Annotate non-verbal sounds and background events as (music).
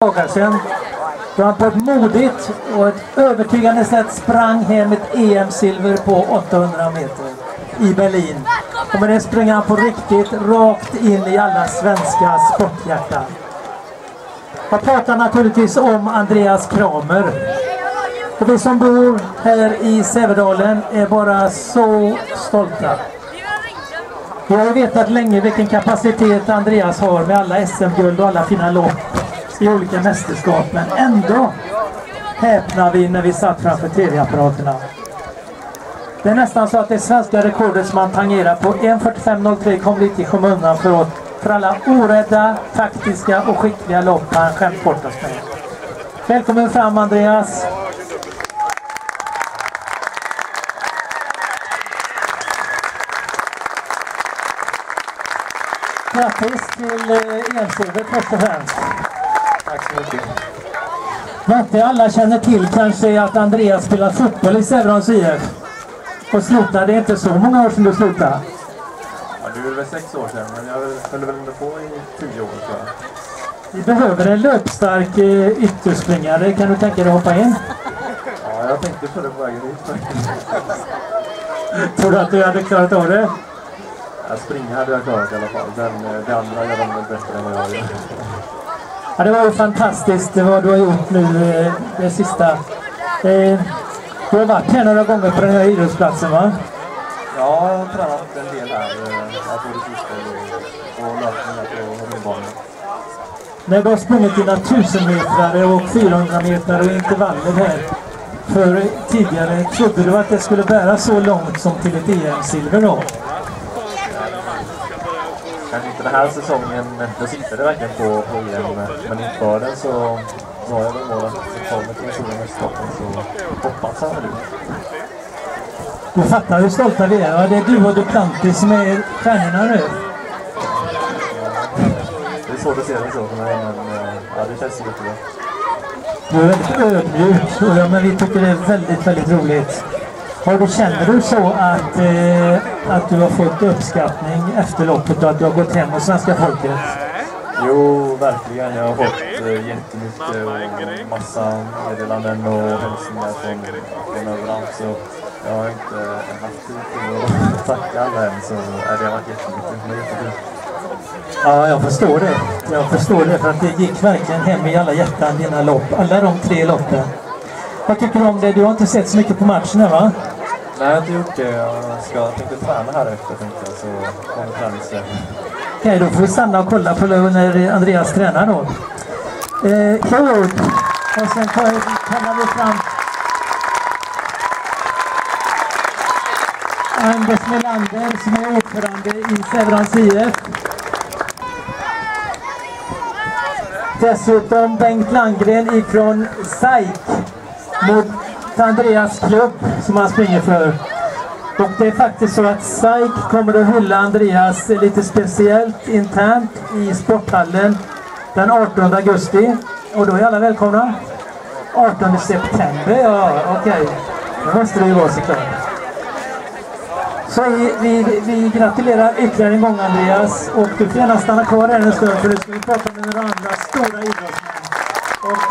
dagar sedan då han på ett modigt och ett övertygande sätt sprang hem ett EM-silver på 800 meter i Berlin. Och med det springer han på riktigt rakt in i alla svenska sporthjärtan. Jag pratar naturligtvis om Andreas Kramer. Och vi som bor här i Sävedalen är bara så stolta. Vi har ju vetat länge vilken kapacitet Andreas har med alla SM-guld och alla fina lopp i olika mästerskap. Men ändå häpnar vi när vi satt framför TV-apparaterna. Det är nästan så att det svenska rekordet som han tangerar på 1.45.03 kom lite i skymundan för. För alla orädda, taktiska och skickliga lopp han skämt bort oss med. Välkommen fram Andreas! Grattis till eh, Enskede EM-silvret först och främst. Tack så mycket. Vad inte alla känner till kanske är att Andreas spelar fotboll i Sävedalens IF. Och slutade, det är inte så många år sedan du slutade. Ja, det är väl sex år sedan, men jag höll väl ändå på i tio år tror jag. Vi behöver en löpstark eh, ytterspringare. Kan du tänka dig att hoppa in? Ja, jag tänkte på det på vägen hit faktiskt. Tror du att du hade klarat av det? Ja, springa hade jag klarat i alla fall. Den, eh, det andra gör de väl bättre än vad jag gör. Ja, det var ju fantastiskt vad du har gjort nu eh, det sista. Eh, du har varit här några gånger på den här idrottsplatsen va? Ja, jag har tränat en del här. eh, Jag både fotboll och, löpning på rundbanan. När du har sprungit dina 1000 meter och 400 meter och intervaller här för tidigare, trodde du att det skulle bära så långt som till ett EM-silver då? Kanske inte den här säsongen, då siktade det verkligen på, på EM. Men inför den så var jag väl mål att ta mig till stora mästerskapen. Så hoppas jag nu. Du fattar hur stolta vi är. Det är du och Duplantis som är stjärnorna nu. Det är svårt att se det så för mig, men eh, ja, det känns jättebra. Du är väldigt ödmjuk och ja, men vi tycker det är väldigt, väldigt roligt. Har du, känner du så att, eh, att du har fått uppskattning efter loppet och att du har gått hem hos svenska folket? Jo, verkligen. Jag har fått eh, jättemycket och massa meddelanden och hälsningar från, från överallt. Så jag har inte haft tid till att (laughs) tacka alla än. Så äh, det har varit jättemycket. Jättekul. Ja, jag förstår det. Jag förstår det för att det gick verkligen hem i alla hjärtan dina lopp. Alla de tre loppen. Vad tycker du om det? Du har inte sett så mycket på matchen va? Nej, jag har inte gjort det. Jag ska, tänkte träna här efter tänkte jag. Så kommer träningsläger. Okej, då får vi stanna och kolla på när Andreas tränar då. Eh, kul! Och sen kallar vi fram Anders Melander som är ordförande i Sävedalens IF. Dessutom Bengt Landgren ifrån SAIK mot Andreas klubb som han springer för. Och det är faktiskt så att SAIK kommer att hylla Andreas lite speciellt internt i sporthallen den 18 augusti. Och då är alla välkomna. 18 september, ja okej. Okay. Det måste det ju vara såklart. Så vi, vi, vi gratulerar ytterligare en gång Andreas och du får gärna stanna kvar här en stund för nu ska vi prata med några andra stora idrottsmän.